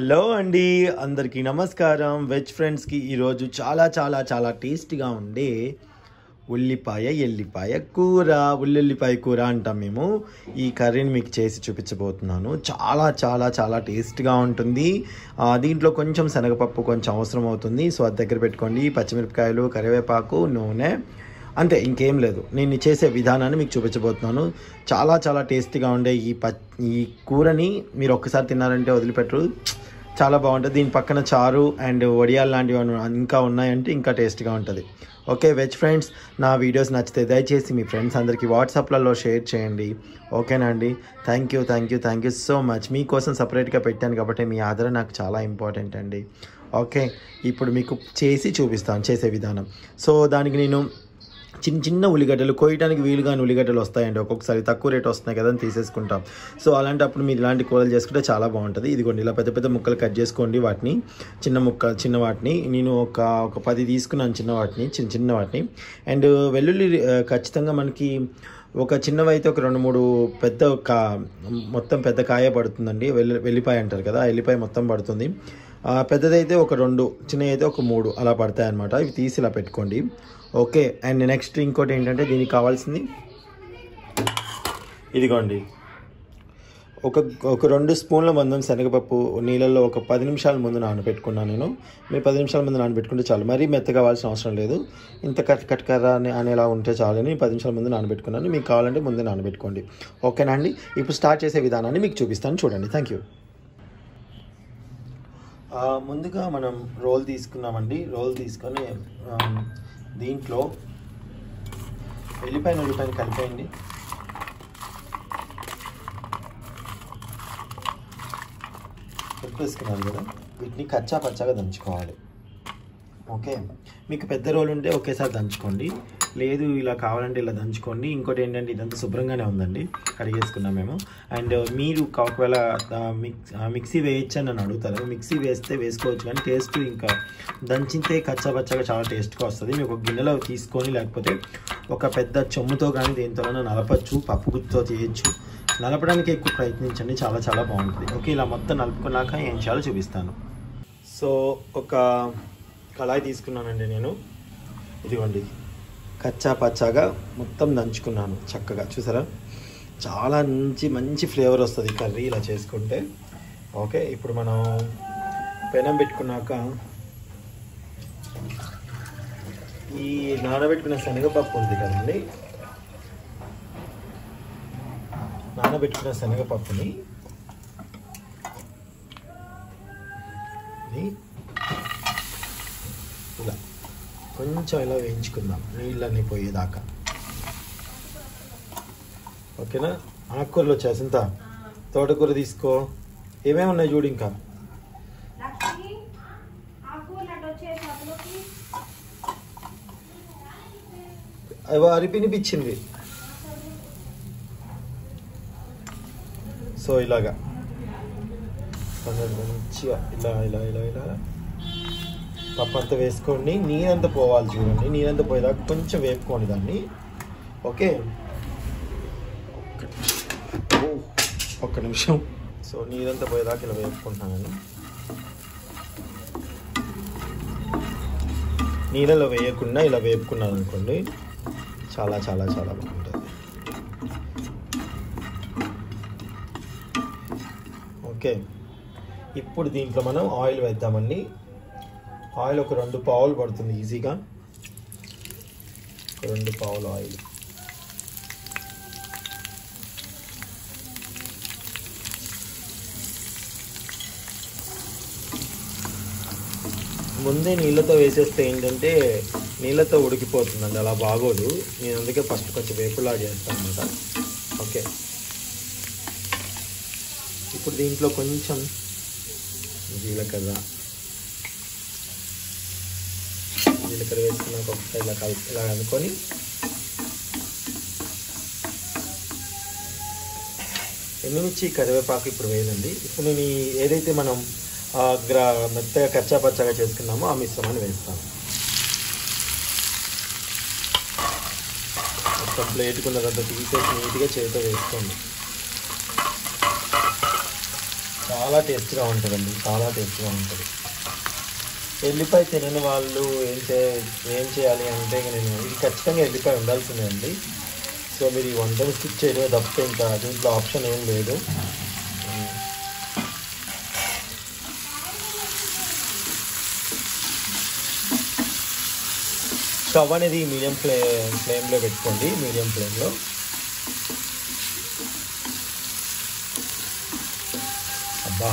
Hello అండి అందరికీ నమస్కారం. వెజ్ ఫ్రెండ్స్కి ఈరోజు చాలా చాలా చాలా టేస్టీగా ఉండే ఉల్లిపాయ ఎల్లిపాయ కూర. ఉల్లిపాయ కూర అంటాం మేము. ఈ కర్రీని మీకు చేసి చూపించబోతున్నాను. చాలా చాలా చాలా టేస్ట్గా ఉంటుంది. దీంట్లో కొంచెం శనగపప్పు కొంచెం అవసరం అవుతుంది. సో అది దగ్గర పెట్టుకోండి. పచ్చిమిరపకాయలు కరివేపాకు నూనె అంతే ఇంకేం లేదు. నేను చేసే విధానాన్ని మీకు చూపించబోతున్నాను. చాలా చాలా టేస్టీగా ఉండే ఈ ప ఈ కూరని మీరు ఒక్కసారి తిన్నారంటే వదిలిపెట్టరు. చాలా బాగుంటుంది. దీని పక్కన చారు అండ్ వడియాలు లాంటివి ఇంకా ఉన్నాయంటే ఇంకా టేస్ట్గా ఉంటుంది. ఓకే వెజ్ ఫ్రెండ్స్ నా వీడియోస్ నచ్చితే దయచేసి మీ ఫ్రెండ్స్ అందరికీ వాట్సాప్లలో షేర్ చేయండి. ఓకేనా అండి? Thank you thank you thank you so much. మీకోసం సపరేట్గా పెట్టాను కాబట్టి మీ ఆదరణ నాకు చాలా ఇంపార్టెంట్ అండి. ఓకే ఇప్పుడు మీకు చేసి చూపిస్తాను చేసే విధానం. సో దానికి నేను చిన్న చిన్న ఉల్లిగడ్డలు కోయడానికి వీలుగాని ఉల్లిగడ్డలు వస్తాయండి. ఒక్కొక్కసారి తక్కువ రేట్ వస్తున్నాయి కదా అని తీసేసుకుంటాం. సో అలాంటప్పుడు మీరు ఇలాంటి కూరలు చేసుకుంటే చాలా బాగుంటుంది. ఇదిగోండి ఇలా పెద్ద పెద్ద ముక్కలు కట్ చేసుకోండి వాటిని. చిన్న ముక్క చిన్న వాటిని. నేను ఒక ఒక పది తీసుకున్నాను చిన్న వాటిని చిన్న చిన్న వాటిని. అండ్ వెల్లుల్లి ఖచ్చితంగా మనకి ఒక చిన్నవి అయితే ఒక రెండు మూడు పెద్ద కా మొత్తం పెద్ద కాయ పడుతుందండి. వెల్లి వెల్లిపాయ అంటారు కదా ఆ వెల్లిపాయ మొత్తం పడుతుంది. పెద్దదైతే ఒక రెండు చిన్నవి అయితే ఒక మూడు అలా పడతాయి అనమాట ఇవి తీసి ఇలా పెట్టుకోండి. ఓకే అండ్ నెక్స్ట్ ఇంకోటి ఏంటంటే దీనికి కావాల్సింది? ఇదిగోండి. ఒక ఒక రెండు స్పూన్ల మందం శనగపప్పు నీళ్ళల్లో ఒక పది నిమిషాల ముందు నానబెట్టుకున్నాను నేను. మీరు పది నిమిషాల ముందు నానబెట్టుకుంటే చాలు. మరీ మెత్తగా కావాల్సిన అవసరం లేదు. ఇంత కట్ కట్ కర్ర అని అనేలా ఉంటే చాలని పది నిమిషాల ముందు నానబెట్టుకున్నాను. మీకు కావాలంటే ముందే నానబెట్టుకోండి. ఓకేనా అండి? ఇప్పుడు స్టార్ట్ చేసే విధానాన్ని మీకు చూపిస్తాను. చూడండి. థ్యాంక్ యూ ముందుగా మనం రోల్ తీసుకున్నామండి. రోల్ తీసుకొని దీంట్లో ఎల్లిపాయన ఉల్లిపాయను కలిపేయండి. కలిపేసుకున్నాను కదా వీటిని కచ్చా పచ్చాగా దంచుకోవాలి. ఓకే? మీకు పెద్ద రోలు ఉంటే ఒకేసారి దంచుకోండి. లేదు ఇలా కావాలంటే ఇలా దంచుకోండి. ఇంకోటి ఏంటంటే ఇదంతా శుభ్రంగానే ఉందండి. కడిగేసుకున్నాం మేము. అండ్ మీరు ఒకవేళ మిక్స్ మిక్సీ వేయచ్చు అని నన్ను అడుగుతారు. మిక్సీ వేస్తే వేసుకోవచ్చు కానీ టేస్ట్ ఇంకా దంచితే కచ్చాపచ్చగా చాలా టేస్ట్గా వస్తుంది. మీకు ఒక గిన్నెలో తీసుకొని లేకపోతే ఒక పెద్ద చెమ్ముతో కానీ దేనితోనైనా నలపచ్చు పప్పు గుత్తితో చేయొచ్చు. నలపడానికి ఎక్కువ ప్రయత్నించండి. చాలా చాలా బాగుంటుంది. ఓకే ఇలా మొత్తం నలుపుకున్నాక ఏం చేయాలో చూపిస్తాను. సో ఒక కళాయి తీసుకున్నానండి నేను. ఇదిగోండి. కచ్చా పచ్చాగా మొత్తం దంచుకున్నాను చక్కగా. చూసారా? చాలా మంచి మంచి ఫ్లేవర్ వస్తుంది కర్రీ ఇలా చేసుకుంటే. ఓకే ఇప్పుడు మనం పెనం పెట్టుకున్నాక ఈ నానబెట్టుకున్న శనగపప్పు ఉంది కదండి. నానబెట్టుకున్న శనగపప్పుని ఇది ఇలా కొంచెం ఇలా వేయించుకుందాం నీళ్ళన్నీ పోయేదాకా. ఓకేనా? ఆకుకూరలు వచ్చేసింత తోటకూర తీసుకో. ఏమేమి ఉన్నాయి చూడు ఇంకా? అవి అరిపినిపించింది సో ఇలాగా. మంచిగా ఇలా ఇలా ఇలా ఇలా. పప్పు అంతా వేసుకోండి నీరంతా పోవాలి చూడండి. నీరంతా పోయేదాకా కొంచెం వేపుకోండి దాన్ని. ఓకే? ఒక్క- ఒక్క నిమిషం. సో నీరంతా పోయేదాకా ఇలా వేపుకుంటున్నాను నీళ్ళలో వేయకుండా ఇలా వేపుకున్నాను అనుకోండి చాలా చాలా చాలా బాగుంటుంది. ఓకే? ఇప్పుడు దీంట్లో మనం ఆయిల్ వేద్దామండి. ఆయిల్ ఒక రెండు పావులు పడుతుంది ఈజీగా. రెండు పావులు ఆయిల్. ముందే నీళ్ళతో వేసేస్తే ఏంటంటే నీళ్ళతో ఉడికిపోతుందండి అలా బాగోదు. నేను అందుకే ఫస్ట్ కొంచెం వేపులా చేస్తాను అనమాట ఓకే. ఇప్పుడు దీంట్లో కొంచెం జీలకర్ర జీలకర్ర వేసుకున్నాక ఒకసారి ఇలా కలిపి ఇలా అనుకొని ఎండుమిర్చి కరివేపాకు ఇప్పుడు వేయదండి. ఇప్పుడు నేను ఏదైతే మనం ఆ, గ్రా మెత్తగా కచ్చా పచ్చగా చేసుకున్నామో ఆ మిశ్రమాన్ని వేస్తాను మొత్తం ప్లేట్కున్నదంతా తీసేసి నీట్గా చేతితో వేసుకోండి. చాలా టేస్ట్గా ఉంటుందండి. చాలా టేస్ట్గా ఉంటుంది. ఎల్లిపాయ తినని వాళ్ళు ఏం చే ఏం చేయాలి అంటే నేను ఇది ఖచ్చితంగా ఎల్లిపాయ ఉండాల్సిందే అండి. సో మీరు ఈ వంటను స్కిప్ చేయడమే తప్పితే ఇంకా దీంట్లో ఆప్షన్ ఏం లేదు. స్టవ్ అనేది మీడియం ఫ్లే ఫ్లేమ్లో పెట్టుకోండి మీడియం ఫ్లేమ్లో. అబ్బా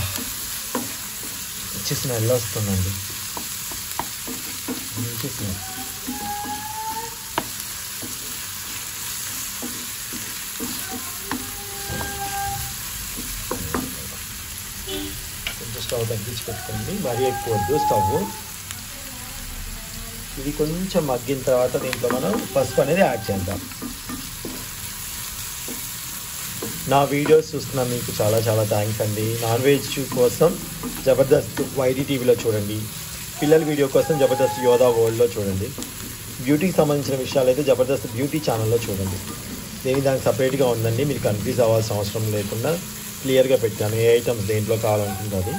మంచి స్మెల్ వస్తుందండి. మంచి స్టవ్ తగ్గించి పెట్టుకోండి మరీ ఎక్కువ వద్దు స్టవ్ ఇది కొంచెం మగ్గిన తర్వాత దీంట్లో మనం పసుపు అనేది యాడ్ చేద్దాం. నా వీడియోస్ చూస్తున్న మీకు చాలా చాలా థ్యాంక్స్ అండి. నాన్ వెజ్ కోసం జబర్దస్త్ వైడి టీవీలో చూడండి. పిల్లల వీడియో కోసం జబర్దస్త్ యోధా వరల్డ్లో చూడండి. బ్యూటీకి సంబంధించిన విషయాలు అయితే జబర్దస్త్ బ్యూటీ ఛానల్లో చూడండి. దేని దానికి సపరేట్గా ఉందండి మీరు కన్ఫ్యూజ్ అవ్వాల్సిన అవసరం లేకుండా క్లియర్గా పెట్టాను. ఏ ఐటమ్స్ దేంట్లో కావాలనుకుంటుంది అది.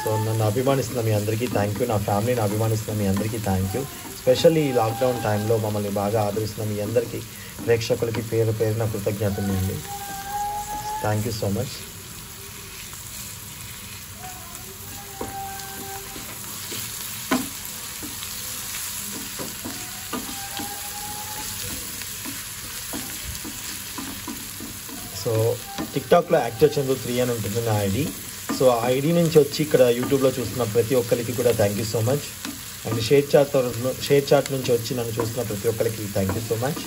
సో నన్ను అభిమానిస్తున్న మీ అందరికీ థ్యాంక్ యూ నా ఫ్యామిలీని అభిమానిస్తున్న మీ అందరికీ థ్యాంక్ యూ స్పెషల్లీ ఈ లాక్డౌన్ టైంలో మమ్మల్ని బాగా ఆదరిస్తున్న మీ అందరికీ ప్రేక్షకులకి పేరు పేరున కృతజ్ఞతలు అండి. Thank you so much so టిక్టాక్లో actor Chandru three అని ఉంటుంది నా ఐడి. సో ఆ ఐడి నుంచి వచ్చి ఇక్కడ యూట్యూబ్లో చూస్తున్న ప్రతి ఒక్కరికి కూడా thank you so much and ShareChat ShareChat నుంచి వచ్చి నన్ను చూస్తున్న ప్రతి ఒక్కరికి thank you so much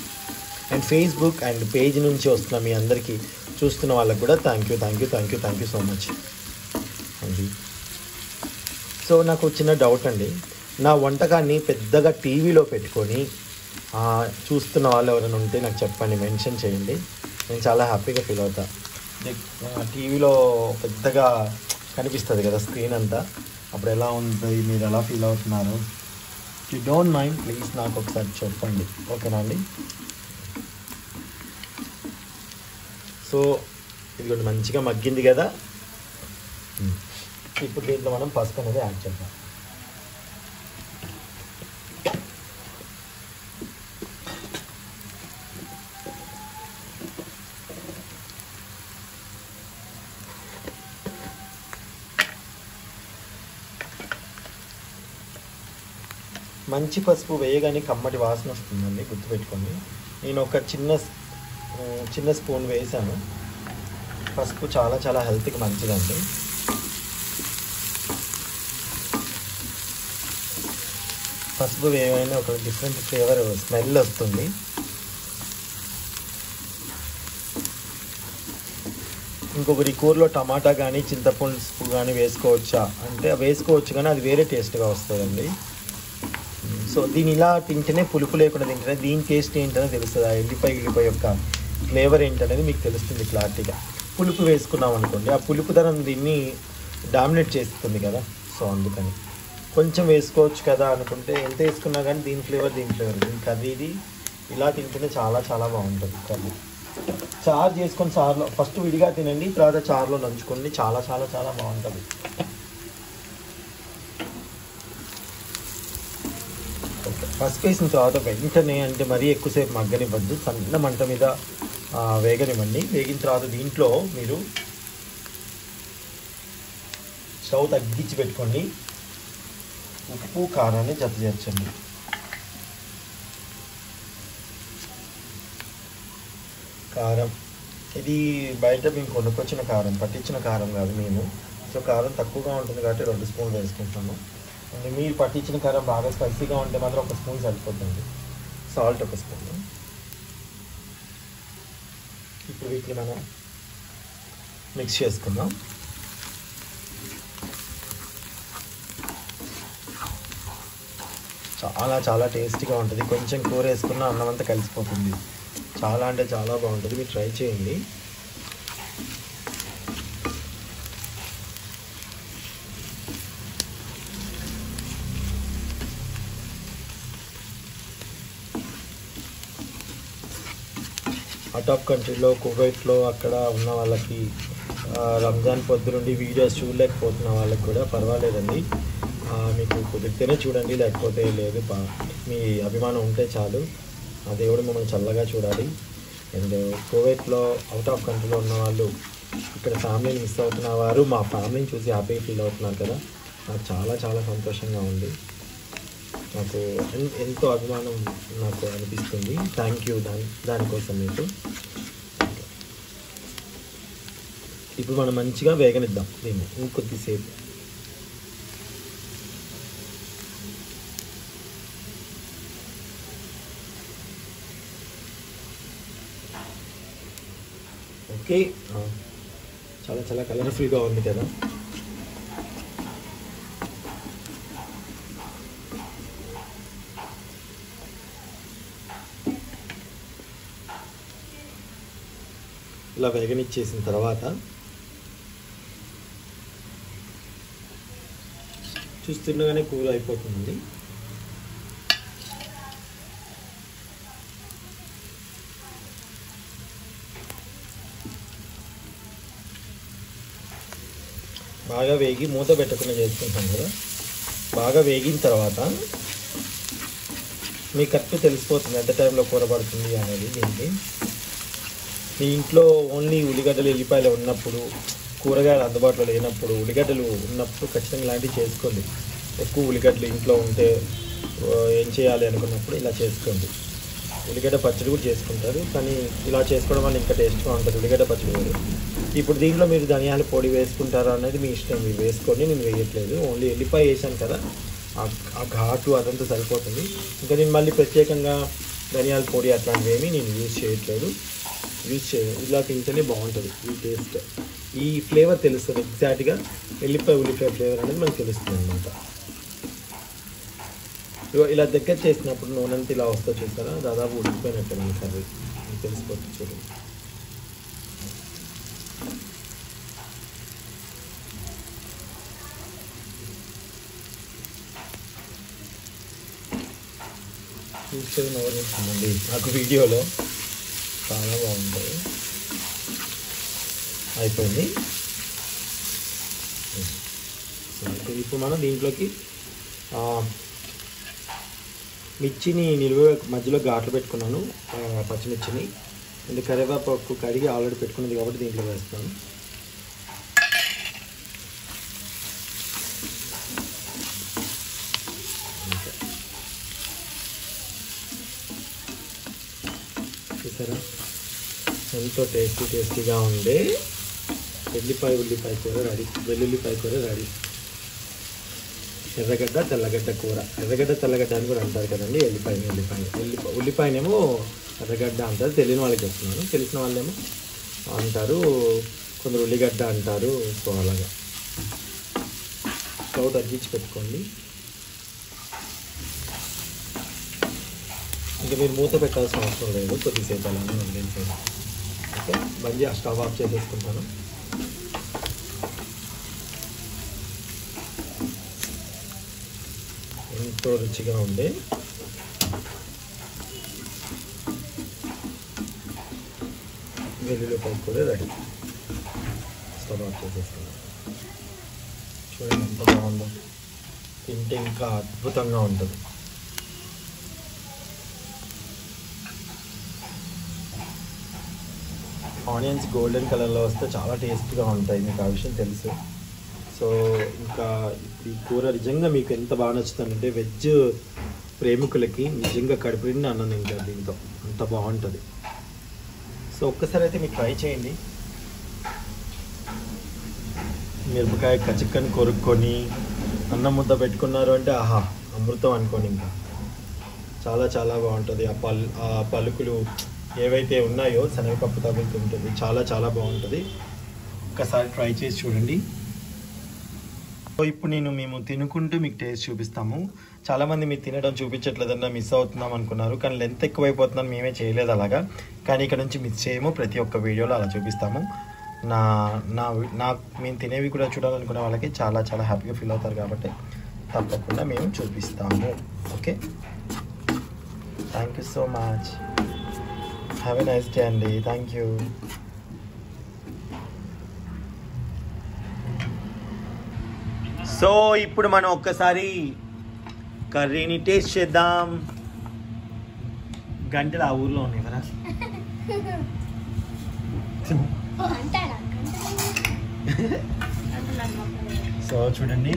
and Facebook and page నుంచి వస్తున్న మీ అందరికీ చూస్తున్న వాళ్ళకి కూడా thank you thank you thank you thank you so much అండి. సో నాకు చిన్న డౌట్ అండి. నా వంటకాన్ని పెద్దగా టీవీలో పెట్టుకొని చూస్తున్న వాళ్ళు ఎవరైనా ఉంటే నాకు చెప్పండి మెన్షన్ చేయండి. నేను చాలా హ్యాపీగా ఫీల్ అవుతా. టీవీలో పెద్దగా కనిపిస్తుంది కదా స్క్రీన్ అంతా. అప్పుడు ఎలా ఉంటుంది మీరు ఎలా ఫీల్ అవుతున్నారు? యూ డోంట్ మైండ్ ప్లీజ్ నాకు ఒకసారి చెప్పండి. ఓకేనా అండి? సో ఇది కూడా మంచిగా మగ్గింది కదా. ఉమ్. ఇప్పుడు దీంట్లో మనం పసుపు అనేది యాడ్ చేద్దాం. మంచి పసుపు వేయగానే కమ్మటి వాసన వస్తుందండి గుర్తుపెట్టుకోండి. నేను ఒక చిన్న చిన్న స్పూన్ వేసాను. పసుపు చాలా చాలా హెల్త్కి మంచిదండి. పసుపు వేయగానే ఒక డిఫరెంట్ ఫ్లేవర్ స్మెల్ వస్తుంది. ఇంకొకటి కూరలో టమాటా కానీ చింతపండు కానీ వేసుకోవచ్చా? అంటే వేసుకోవచ్చు కానీ అది వేరే టేస్ట్గా వస్తుందండి. సో దీని ఇలా తింటేనే పులుపు లేకుండా తింటేనే దీని టేస్ట్ ఏంటనే తెలుస్తుంది. ఆ ఎల్లిపాయ ఎల్లిపాయ యొక్క ఫ్లేవర్ ఏంటనేది మీకు తెలుస్తుంది క్లారిటీగా పులుపు వేసుకున్నాం అనుకోండి ఆ పులుపుదనం దీన్ని డామినేట్ చేస్తుంది కదా. సో అందుకని కొంచెం వేసుకోవచ్చు కదా అనుకుంటే ఎంత వేసుకున్నా కానీ దీని ఫ్లేవర్ దీని ఫ్లేవర్ దీని కర్రీది ఇలా తింటేనే చాలా చాలా బాగుంటుంది కర్రీ. చారు చేసుకొని చారులో ఫస్ట్ విడిగా తినండి తర్వాత చారులో నంచుకోండి చాలా చాలా చాలా బాగుంటుంది. పసుపు వేసిన తర్వాత వెంటనే అంటే మరీ ఎక్కువసేపు మగ్గనివ్వద్దు. సన్న మంట మీద వేగనివ్వండి. వేగిన తర్వాత దీంట్లో మీరు స్టవ్ తగ్గించి పెట్టుకోండి. ఉప్పు కారాన్ని జత చేర్చండి. కారం. ఇది బయట మేము కొనుక్కొచ్చిన కారం పట్టించిన కారం కాదు మేము. సో కారం తక్కువగా ఉంటుంది కాబట్టి రెండు స్పూన్లు వేసుకుంటాము. అండ్ మీరు పట్టించిన కారం బాగా స్పైసీగా ఉంటే మాత్రం ఒక స్పూన్ సరిపోతుంది. సాల్ట్ ఒక స్పూన్. ఇప్పుడు వీటిని మనం మిక్స్ చేసుకుందాం. చాలా చాలా టేస్టీగా ఉంటుంది. కొంచెం కూర వేసుకున్న అన్నం అంతా కలిసిపోతుంది. చాలా అంటే చాలా బాగుంటుంది. మీరు ట్రై చేయండి. అవుట్ ఆఫ్ కంట్రీలో కువైట్లో అక్కడ ఉన్న వాళ్ళకి రంజాన్ పొద్దు నుండి వీడియోస్ చూడలేకపోతున్న వాళ్ళకి కూడా పర్వాలేదండి. మీకు కుదిరితేనే చూడండి లేకపోతే లేదు మీ అభిమానం ఉంటే చాలు. ఆ దేవుడు మిమ్మల్ని చల్లగా చూడాలి. అండ్ కువైట్లో అవుట్ ఆఫ్ కంట్రీలో ఉన్న వాళ్ళు ఇక్కడ ఫ్యామిలీని మిస్ అవుతున్న వారు మా ఫ్యామిలీని చూసి హ్యాపీ ఫీల్ అవుతున్నారు కదా. నాకు చాలా చాలా సంతోషంగా ఉంది. నాకు ఎంతో అభిమానం నాకు అనిపిస్తుంది. థ్యాంక్ యూ దాని దానికోసం మీకు. ఇప్పుడు మనం మంచిగా వేగనిద్దాం. దీన్ని ఇంకొద్దిసేపు. ఓకే. చాలా చాలా కలర్ఫుల్గా ఉంది కదా. ఇలా వేగనిచ్చేసిన తర్వాత చూస్తుండగానే కూర అయిపోతుంది బాగా వేగి మూత పెట్టకుండా చేసుకుంటాం కదా. బాగా వేగిన తర్వాత మీ కరెక్ట్ తెలిసిపోతుంది ఎంత టైంలో కూర పడుతుంది అనేది దీనికి. మీ ఇంట్లో ఓన్లీ ఉల్లిగడ్డలు ఎల్లిపాయలు ఉన్నప్పుడు కూరగాయలు అందుబాటులో లేనప్పుడు ఉల్లిగడ్డలు ఉన్నప్పుడు ఖచ్చితంగా ఇలాంటివి చేసుకోండి. ఎక్కువ ఉల్లిగడ్డలు ఇంట్లో ఉంటే ఏం చేయాలి అనుకున్నప్పుడు ఇలా చేసుకోండి. ఉల్లిగడ్డ పచ్చడి కూడా చేసుకుంటారు కానీ ఇలా చేసుకోవడం వల్ల ఇంకా టేస్ట్గా ఉంటుంది ఉల్లిగడ్డ పచ్చడి కూడా. ఇప్పుడు దీంట్లో మీరు ధనియాల పొడి వేసుకుంటారా అనేది మీ ఇష్టం. మీరు వేసుకొని నేను వేయట్లేదు. ఓన్లీ ఎల్లిపాయ వేసాను కదా ఆ- ఆ ఘాటు అదంతా సరిపోతుంది. ఇంకా నేను మళ్ళీ ప్రత్యేకంగా ధనియాల పొడి అట్లాంటివి ఏమీ నేను యూజ్ చేయట్లేదు. యూజ్ చే ఇలా తింటేనే బాగుంటుంది ఈ టేస్ట్ ఈ ఫ్లేవర్ తెలుస్తుంది ఎగ్జాక్ట్గా ఎల్లిపాయ ఉల్లిపాయ ఫ్లేవర్ అనేది మనకు తెలుస్తుంది అనమాట ఇగో ఇలా దగ్గర చేసినప్పుడు నూనెంత ఇలా వస్తా చూసారా దాదాపు ఉడికిపోయినట్టు మన కర్రీ. తెలుసుకోవచ్చు తెలిసిపోతుంది చూడండి. చూస్తే నవ్వుతుందండి నాకు వీడియోలో. చాలా బాగుంటాయి అయిపోయింది. ఇప్పుడు మనం దీంట్లోకి మిర్చిని నిలువ మధ్యలో ఘాట్లు పెట్టుకున్నాను పచ్చిమిర్చిని. ఇది కరివేపాకు కడిగి ఆల్రెడీ పెట్టుకున్నది కాబట్టి దీంట్లో వేస్తాను అంతే. చూసారా ఎంతో టేస్టీ టేస్టీగా ఉండే వెల్లిపాయ ఉల్లిపాయ కూర రెడీ. వెల్లుల్లిపాయ కూర రెడీ. ఎర్రగడ్డ తెల్లగడ్డ కూర. ఎర్రగడ్డ తెల్లగడ్డ అని కూడా అంటారు కదండి ఎల్లిపాయ ఎల్లిపాయ ఎల్లిపాయ ఉల్లిపాయనేమో ఎర్రగడ్డ అంటారు తెలియని వాళ్ళకి చెప్తున్నాను. తెలిసిన వాళ్ళేమో అంటారు కొందరు ఉల్లిగడ్డ అంటారు సో అలాగా. స్టవ్ తగ్గించి పెట్టుకోండి. ఇంకా మీరు మూత పెట్టాల్సిన అవసరం లేదు కొద్దిసేపు అలానే వండించండి బంద్ చే- స్టవ్ ఆఫ్ చేసేసుకుంటాను. ఎంతో రుచిగా ఉంది. వెల్లుల్లిపాయ కూడా రెడీ. స్టవ్ ఆఫ్ చేసేసుకున్నాను చూడండి ఎంత బాగుందో. తింటే ఇంకా అద్భుతంగా ఉంటుంది. ఆనియన్స్ గోల్డెన్ కలర్లో వస్తే చాలా టేస్ట్గా ఉంటాయి మీకు ఆ విషయం తెలుసు. సో ఇంకా ఈ కూర నిజంగా మీకు ఎంత బాగా నచ్చుతుందంటే వెజ్ ప్రేమికులకి నిజంగా కడుపు నిండా అన్నం తింటారు దీంతో. అంత బాగుంటుంది. సో ఒక్కసారి అయితే మీరు ట్రై చేయండి. మిరపకాయ కచిక్కని కొరుక్కొని అన్నం ముద్ద పెట్టుకున్నారు అంటే ఆహా అమృతం అనుకోండి ఇంకా. చాలా చాలా బాగుంటుంది. ఆ పల్ ఆ పలుకులు ఏవైతే ఉన్నాయో శనగపప్పు తగులుతుంటుంది చాలా చాలా బాగుంటుంది. ఒకసారి ట్రై చేసి చూడండి. సో ఇప్పుడు నేను మేము తినుకుంటూ మీకు టేస్ట్ చూపిస్తాము. చాలామంది మీరు తినడం చూపించట్లేదన్నా మిస్ అవుతున్నాం అనుకున్నారు. కానీ లెంత్ ఎక్కువైపోతుందని మేమే చేయలేదు అలాగా. కానీ ఇక్కడ నుంచి మిస్ చేయము. ప్రతి ఒక్క వీడియోలో అలా చూపిస్తాము. నా నా నా మేము తినేవి కూడా చూడాలనుకునే వాళ్ళకి చాలా చాలా హ్యాపీగా ఫీల్ అవుతారు కాబట్టి తప్పకుండా మేము చూపిస్తాము. Okay? Thank you so much have a nice day అండి థ్యాంక్ యూ సో ఇప్పుడు మనం ఒక్కసారి కర్రీని టేస్ట్ చేద్దాం. గంటలు ఆ ఊర్లో ఉన్నాయి కదా? సో చూడండి.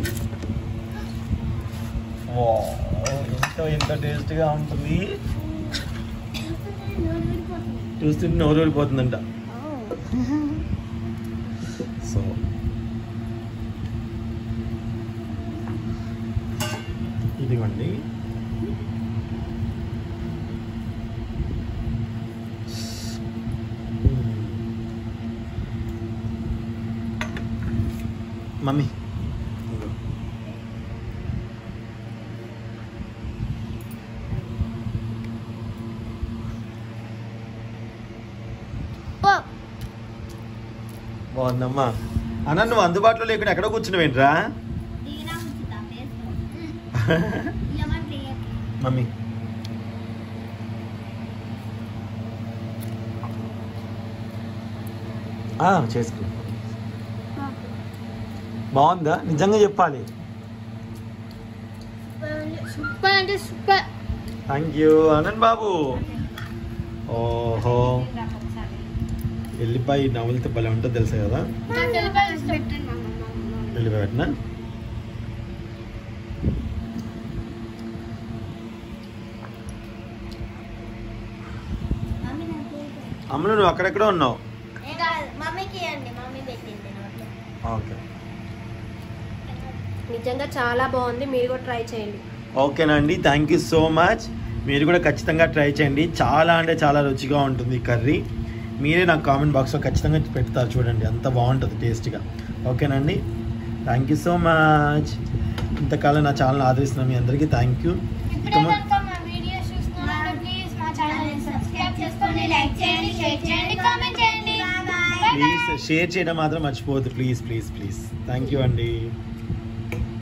ఎంతో ఎంతో టేస్ట్గా ఉంటుంది. చూస్తుంటే నోరు వెళ్ళిపోతుందంట. సో. ఇదిగోండి. మమ్మీ. బాగుందమ్మా. అన్న నువ్వు అందుబాటులో లేకుండా ఎక్కడో కూర్చున్నావేంట్రా మమ్మీ. చేసుకో. బాగుందా? నిజంగా చెప్పాలి. సూపర్ అంటే super. Thank you. Anand Babu. ఓహో. ఎల్లిపాయ నవ్వులతో భలే ఉంటుంది తెలుసా కదా? ఎల్లిపాయ పెట్టినా? అమ్మలు నువ్వు అక్కడెక్కడో ఉన్నావు? ఓకే. నిజంగా చాలా బాగుంది మీరు కూడా ట్రై చేయండి. ఓకేనండి థ్యాంక్ యూ సో మచ్. మీరు కూడా ఖచ్చితంగా ట్రై చేయండి. చాలా అంటే చాలా రుచిగా ఉంటుంది ఈ కర్రీ. మీరే నాకు కామెంట్ బాక్స్లో ఖచ్చితంగా పెడతారు చూడండి. అంత బాగుంటుంది టేస్ట్గా ఓకేనండి? థ్యాంక్ యూ సో మచ్ ఇంతకాలం నా ఛానల్ ఆదరిస్తున్న మీ అందరికీ థ్యాంక్ యూ ఇప్పుడే కనుక మా వీడియోస్ చూస్తున్నారంటే ప్లీజ్ మా ఛానల్ సబ్స్క్రైబ్ చేసుకోండి లైక్ చేయండి షేర్ చేయండి కామెంట్ చేయండి. ప్లీజ్ షేర్ చేయడం మాత్రం మర్చిపోవద్దు. Please please please thank you అండి.